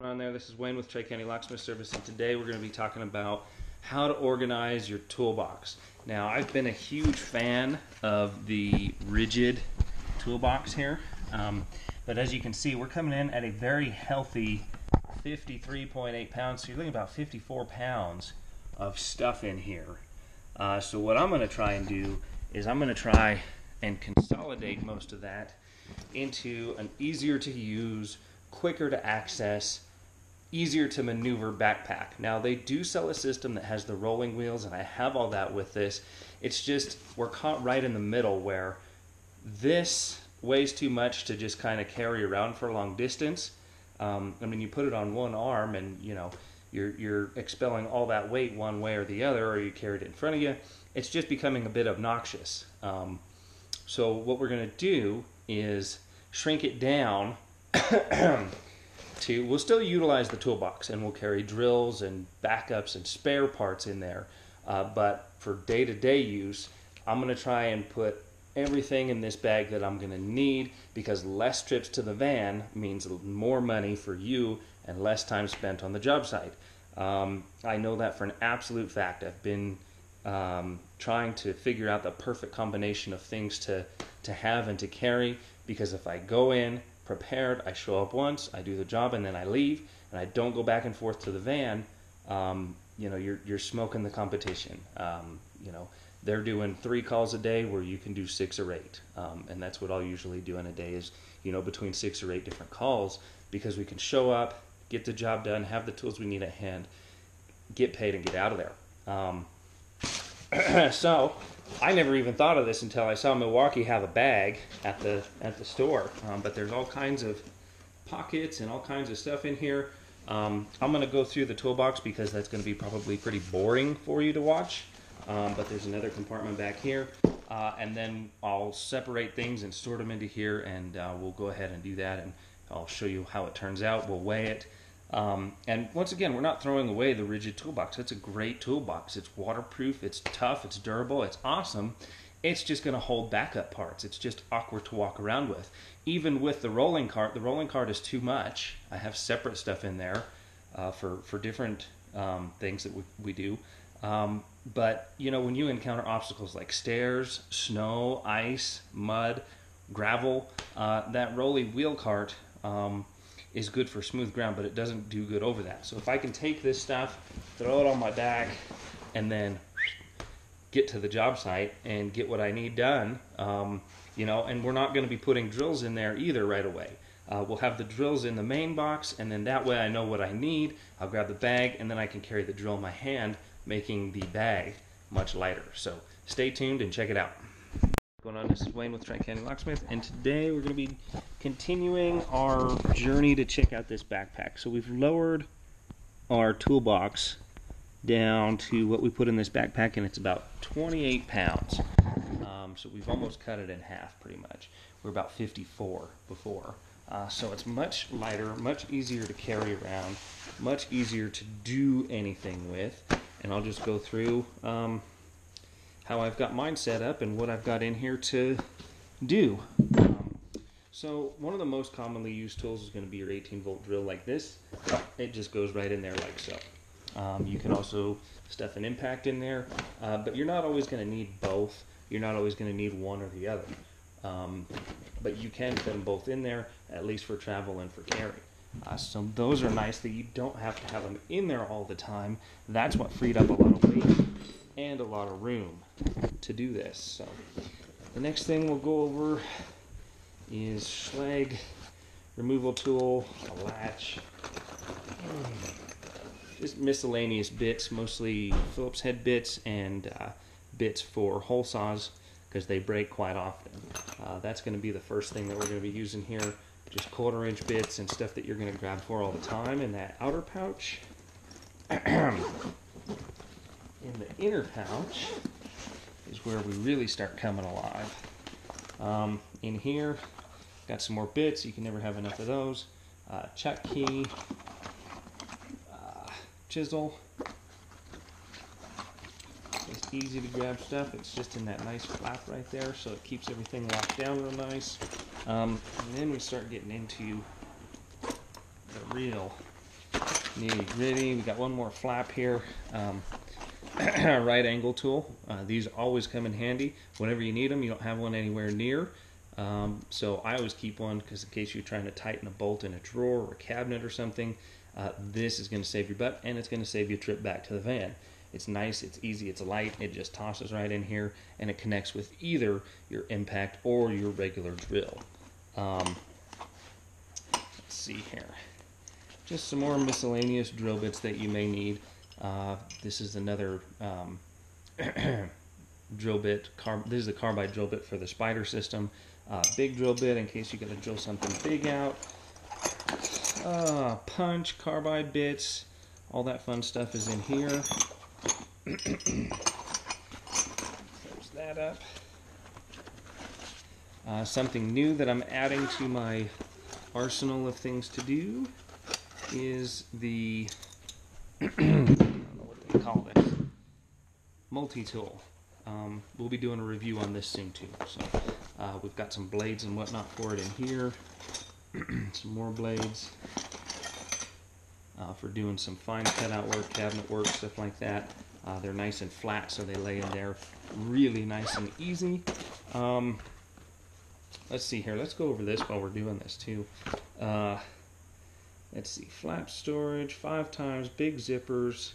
on there. This is Wayne with Tri County Locksmith Service, and today we're going to be talking about how to organize your toolbox. Now, I've been a huge fan of the RIDGID toolbox here, um, but as you can see, we're coming in at a very healthy 53.8 pounds. So you're looking about 54 pounds of stuff in here. Uh, so what I'm going to try and do is I'm going to try and consolidate most of that into an easier to use, quicker to access, easier to maneuver backpack. Now they do sell a system that has the rolling wheels and I have all that with this. It's just we're caught right in the middle where this weighs too much to just kind of carry around for a long distance. Um, I mean, you put it on one arm and you know you're you're expelling all that weight one way or the other, or you carry it in front of you. It's just becoming a bit obnoxious. Um, so what we're going to do is shrink it down to, we'll still utilize the toolbox and we'll carry drills and backups and spare parts in there. Uh, but for day to day use, I'm going to try and put everything in this bag that I'm going to need because less trips to the van means more money for you and less time spent on the job site. Um, I know that for an absolute fact. I've been um, trying to figure out the perfect combination of things to, to have and to carry because if I go in prepared. I show up once, I do the job, and then I leave, and I don't go back and forth to the van. Um, you know, you're you're smoking the competition. Um, you know, they're doing three calls a day where you can do six or eight, um, and that's what I'll usually do in a day is you know between six or eight different calls because we can show up, get the job done, have the tools we need at hand, get paid, and get out of there. Um, so I never even thought of this until I saw Milwaukee have a bag at the at the store. Um, but there's all kinds of pockets and all kinds of stuff in here. Um, I'm going to go through the toolbox because that's going to be probably pretty boring for you to watch. Um, but there's another compartment back here. Uh, and then I'll separate things and sort them into here and uh, we'll go ahead and do that and I'll show you how it turns out. We'll weigh it. Um, and once again, we're not throwing away the RIDGID toolbox. It's a great toolbox. It's waterproof, it's tough, it's durable, it's awesome. It's just going to hold backup parts. It's just awkward to walk around with. Even with the rolling cart, the rolling cart is too much. I have separate stuff in there uh, for, for different um, things that we, we do. Um, but, you know, when you encounter obstacles like stairs, snow, ice, mud, gravel, uh, that rolly wheel cart um, is good for smooth ground, but it doesn't do good over that. So if I can take this stuff, throw it on my back, and then get to the job site and get what I need done, um, you know, and we're not going to be putting drills in there either right away. Uh, we'll have the drills in the main box, and then that way I know what I need. I'll grab the bag, and then I can carry the drill in my hand, making the bag much lighter. So stay tuned and check it out going on? This is Wayne with Tri County Locksmith, and today we're going to be continuing our journey to check out this backpack. So we've lowered our toolbox down to what we put in this backpack, and it's about 28 pounds. Um, so we've almost cut it in half, pretty much. We're about 54 before. Uh, so it's much lighter, much easier to carry around, much easier to do anything with. And I'll just go through um, how I've got mine set up and what I've got in here to do. Um, so one of the most commonly used tools is going to be your 18 volt drill like this. It just goes right in there like so. Um, you can also stuff an impact in there, uh, but you're not always going to need both. You're not always going to need one or the other. Um, but you can fit them both in there, at least for travel and for carry. Uh, so those are nice that you don't have to have them in there all the time. That's what freed up a lot of weight and a lot of room to do this. So the next thing we'll go over is Schlage removal tool, a latch, just miscellaneous bits, mostly Phillips head bits and uh, bits for hole saws because they break quite often. Uh, that's going to be the first thing that we're going to be using here. Just quarter inch bits and stuff that you're going to grab for all the time in that outer pouch. in the inner pouch is where we really start coming alive. Um, in here, got some more bits. You can never have enough of those. Uh, check key, uh, chisel. It's easy to grab stuff. It's just in that nice flap right there, so it keeps everything locked down real nice. Um, and then we start getting into the real nitty gritty. We got one more flap here. Um, right angle tool. Uh, these always come in handy whenever you need them. You don't have one anywhere near. Um, so I always keep one because in case you're trying to tighten a bolt in a drawer or a cabinet or something, uh, this is going to save your butt and it's going to save you a trip back to the van. It's nice, it's easy, it's light, it just tosses right in here and it connects with either your impact or your regular drill. Um, let's see here. Just some more miscellaneous drill bits that you may need. Uh, this is another um, drill bit. this is the carbide drill bit for the Spyder system. Uh, big drill bit in case you got to drill something big out. Uh, punch, carbide bits, all that fun stuff is in here. Close that up. Uh, something new that I'm adding to my arsenal of things to do is the I don't know what they call this multi-tool. Um, we'll be doing a review on this soon too. So uh, we've got some blades and whatnot for it in here. some more blades uh, for doing some fine cutout work, cabinet work, stuff like that. Uh, they're nice and flat, so they lay in there really nice and easy. Um, let's see here. Let's go over this while we're doing this too. Let's see. Flap storage, five times, big zippers.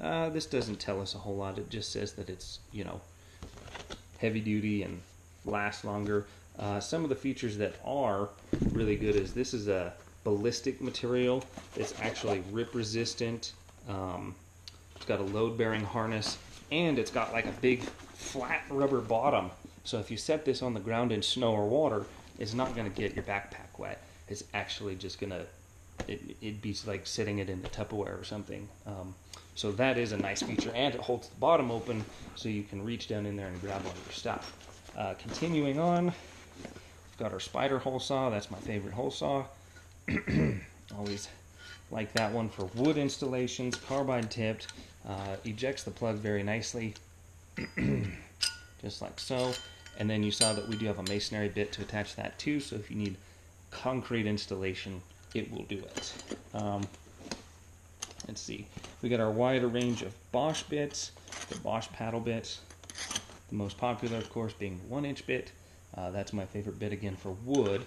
Uh, this doesn't tell us a whole lot. It just says that it's, you know, heavy duty and lasts longer. Uh, some of the features that are really good is this is a ballistic material. It's actually rip resistant. Um, it's got a load bearing harness and it's got like a big flat rubber bottom. So if you set this on the ground in snow or water, it's not going to get your backpack wet. It's actually just going to, it, it'd be like sitting it in the Tupperware or something. Um, so that is a nice feature and it holds the bottom open so you can reach down in there and grab all your stuff. Uh, continuing on, we've got our Spyder hole saw. That's my favorite hole saw. Always like that one for wood installations, carbide tipped, uh, ejects the plug very nicely, just like so. And then you saw that we do have a masonry bit to attach that to, so if you need concrete installation, it will do it. Um, let's see, we got our wider range of Bosch bits, the Bosch paddle bits, the most popular, of course, being the one inch bit. Uh, that's my favorite bit again for wood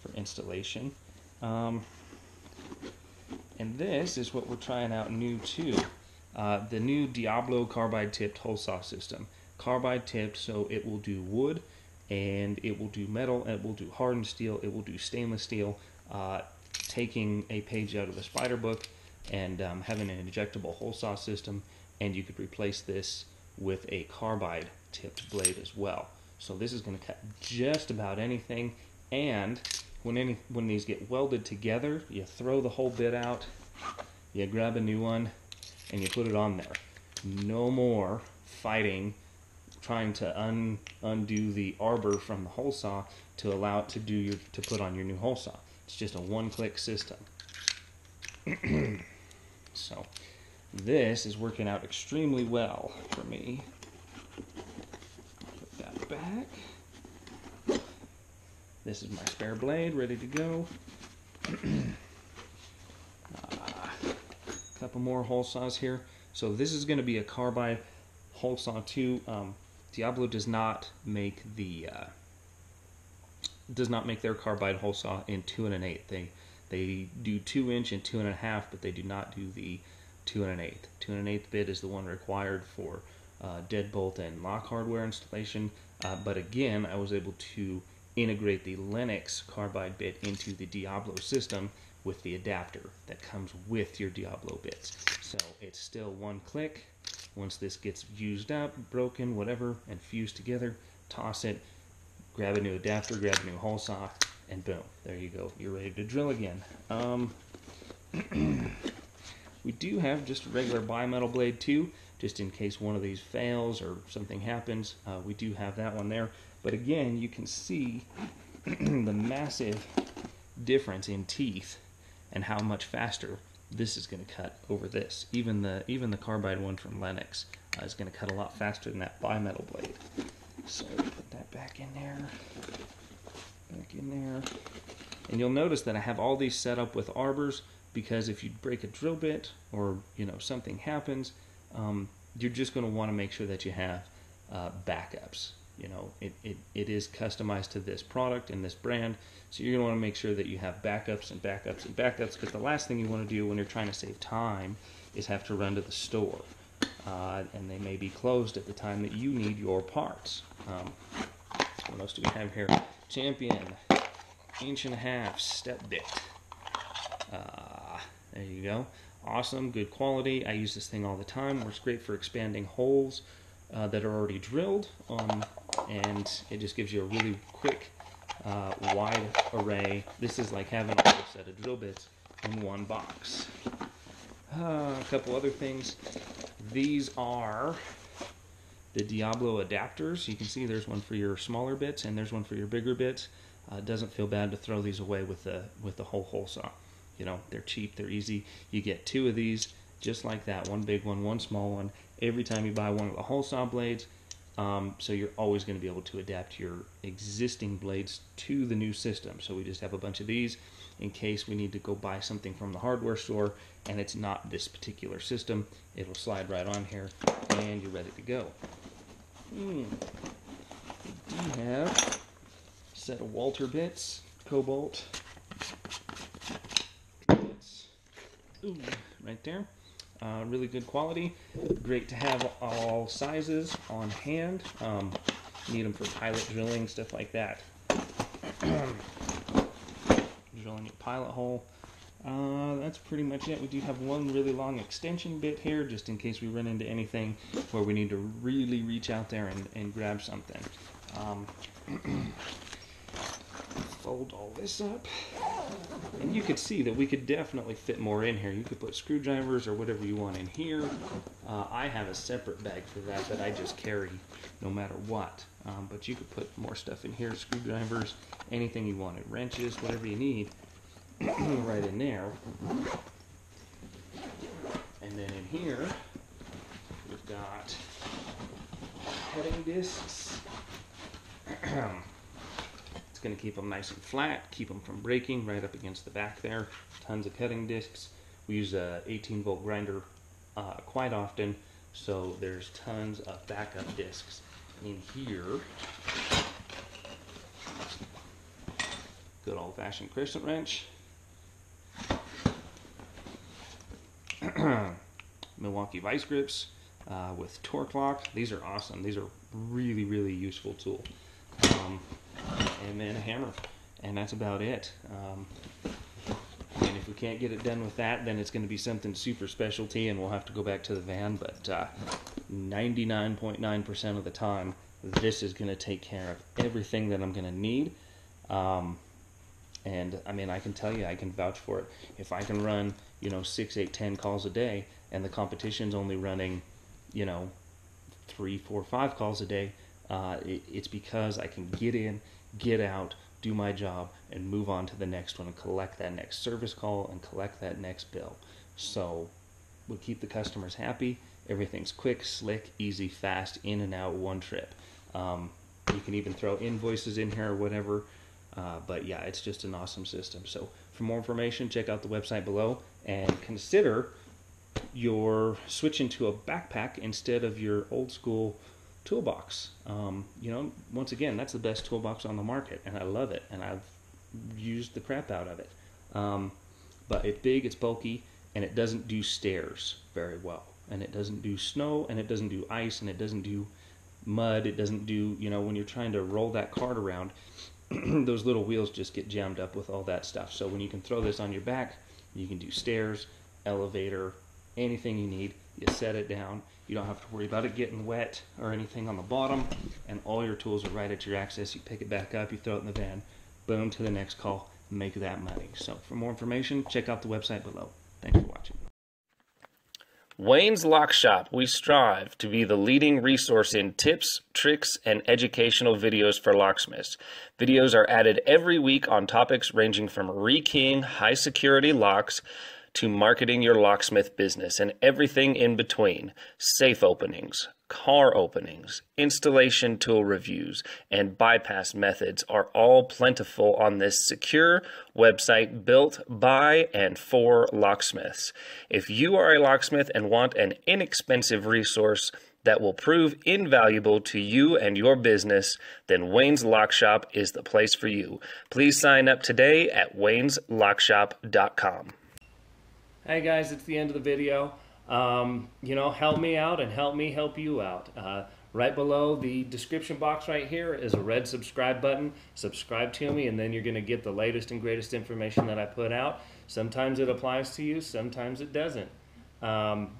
for installation. Um, and this is what we're trying out new too. Uh, the new Diablo carbide tipped hole saw system. Carbide tipped so it will do wood and it will do metal and it will do hardened steel, it will do stainless steel. Uh, taking a page out of the Spyder book and um, having an injectable hole saw system and you could replace this with a carbide tipped blade as well. So this is going to cut just about anything and when any when these get welded together, you throw the whole bit out, you grab a new one, and you put it on there. No more fighting, trying to un, undo the arbor from the hole saw to allow it to do your to put on your new hole saw. It's just a one-click system. so this is working out extremely well for me. Put that back. This is my spare blade ready to go. uh, couple more hole saws here. So this is going to be a carbide hole saw too. Um, Diablo does not make the uh, does not make their carbide hole saw in two and an eighth. They they do two inch and two and a half, but they do not do the two and an eighth. Two and an eighth bit is the one required for uh, deadbolt and lock hardware installation. Uh, but again, I was able to integrate the Lenox carbide bit into the Diablo system with the adapter that comes with your Diablo bits. So it's still one click. Once this gets used up, broken, whatever, and fused together, toss it, grab a new adapter, grab a new hole saw, and boom, there you go. You're ready to drill again. Um, we do have just a regular bimetal blade too, just in case one of these fails or something happens. Uh, we do have that one there. But again, you can see the massive difference in teeth and how much faster this is going to cut over this. Even the even the carbide one from Lenox uh, is going to cut a lot faster than that bimetal blade. So back in there, back in there. And you'll notice that I have all these set up with arbors. because if you break a drill bit or you know something happens, um, you're just going to want to make sure that you have uh, backups. You know, it, it, it is customized to this product and this brand, so you're going to want to make sure that you have backups and backups and backups because the last thing you want to do when you're trying to save time is have to run to the store. Uh, and they may be closed at the time that you need your parts. Um, what else do we have here? Champion, inch and a half step bit. Uh, there you go. Awesome, good quality. I use this thing all the time. Works great for expanding holes uh, that are already drilled, um, and it just gives you a really quick, uh, wide array. This is like having a whole set of drill bits in one box. Uh, a couple other things. These are the Diablo adapters. You can see there's one for your smaller bits and there's one for your bigger bits. Uh, doesn't feel bad to throw these away with the with the whole hole saw. You know, they're cheap, they're easy. You get two of these just like that, one big one, one small one, every time you buy one of the hole saw blades. Um, so you're always going to be able to adapt your existing blades to the new system. So we just have a bunch of these in case we need to go buy something from the hardware store and it's not this particular system. It'll slide right on here and you're ready to go. Hmm. Do have a set of Walter bits, Cobalt bits. Ooh, right there. Uh, really good quality. Great to have all sizes on hand. Um, need them for pilot drilling, stuff like that. drilling a pilot hole. Uh, that's pretty much it. We do have one really long extension bit here, just in case we run into anything where we need to really reach out there and, and grab something. Um, fold all this up. And you could see that we could definitely fit more in here. You could put screwdrivers or whatever you want in here. Uh, I have a separate bag for that that I just carry no matter what. Um, but you could put more stuff in here, screwdrivers, anything you wanted, wrenches, whatever you need, right in there. And then in here, we've got heading discs. It's going to keep them nice and flat, keep them from breaking right up against the back there. Tons of cutting discs. We use a 18 volt grinder uh, quite often, so there's tons of backup discs in here. Good old fashioned crescent wrench. Milwaukee vice grips uh, with torque lock. These are awesome. These are really, really useful tool. Um, and then a hammer, and that's about it. Um, and if we can't get it done with that, then it's going to be something super specialty, and we'll have to go back to the van. But 99.9% uh, of the time, this is going to take care of everything that I'm going to need. Um, and I mean, I can tell you, I can vouch for it. If I can run, you know, six, eight, ten calls a day, and the competition's only running, you know, three, four, five calls a day, uh, it, it's because I can get in, get out, do my job, and move on to the next one and collect that next service call and collect that next bill. So we keep the customers happy. Everything's quick, slick, easy, fast, in and out, one trip. Um, you can even throw invoices in here or whatever. Uh, but yeah, it's just an awesome system. So for more information, check out the website below and consider your switching to a backpack instead of your old school toolbox. Um, you know, once again, that's the best toolbox on the market, and I love it, and I've used the crap out of it. Um, but it's big, it's bulky, and it doesn't do stairs very well, and it doesn't do snow, and it doesn't do ice, and it doesn't do mud. It doesn't do, you know, when you're trying to roll that cart around, those little wheels just get jammed up with all that stuff. So when you can throw this on your back, you can do stairs, elevator, anything you need. You set it down. You don't have to worry about it getting wet or anything on the bottom. And all your tools are right at your access. You pick it back up, you throw it in the van, boom, to the next call, make that money. So for more information, check out the website below. Thanks for watching. Wayne's Lock Shop, we strive to be the leading resource in tips, tricks, and educational videos for locksmiths. Videos are added every week on topics ranging from rekeying high security locks to marketing your locksmith business and everything in between safe openings, car openings, installation tool reviews, and bypass methods are all plentiful on this secure website built by and for locksmiths. If you are a locksmith and want an inexpensive resource, that will prove invaluable to you and your business, then Wayne's Lock Shop is the place for you. Please sign up today at wayneslockshop.com. Hey guys, it's the end of the video. Um, you know, help me out and help me help you out. Uh, right below the description box right here is a red subscribe button. Subscribe to me and then you're going to get the latest and greatest information that I put out. Sometimes it applies to you, sometimes it doesn't. Um,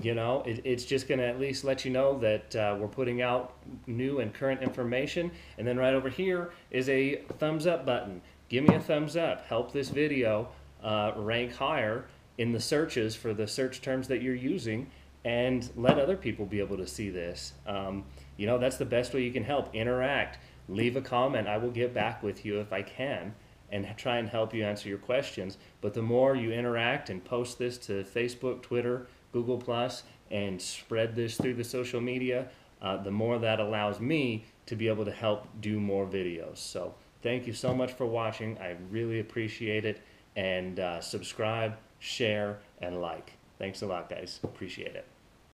you know, it, it's just going to at least let you know that uh, we're putting out new and current information. And then right over here is a thumbs up button. Give me a thumbs up. Help this video uh, rank higher in the searches for the search terms that you're using and let other people be able to see this. Um, you know, that's the best way you can help. Interact. Leave a comment. I will get back with you if I can and try and help you answer your questions. But the more you interact and post this to Facebook, Twitter, Google Plus, and spread this through the social media, uh, the more that allows me to be able to help do more videos. So thank you so much for watching. I really appreciate it. And uh, subscribe, share, and like. Thanks a lot, guys. Appreciate it.